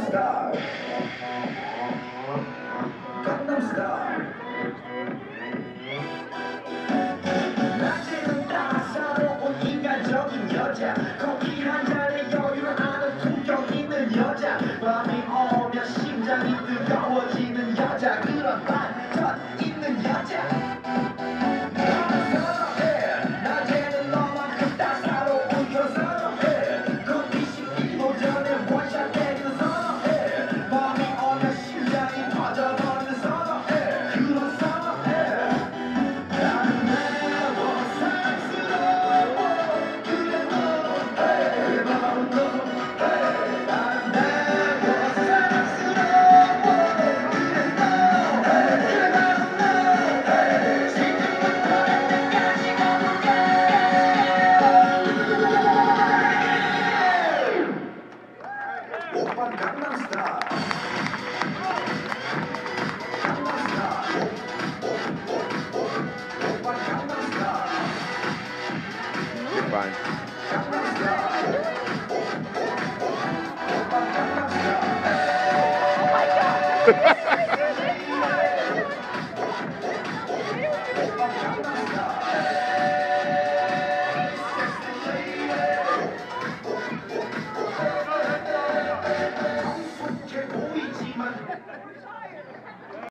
Style. Gangnam Style. 낮에는 따사로운 인간적인 여자 커피 한 잔에 여유를 아는 품격 있는 여자 밤이 오빤 강남스타일 강남스타일 오빤 강남스타일 You're fine. 강남스타일 오빤 강남스타일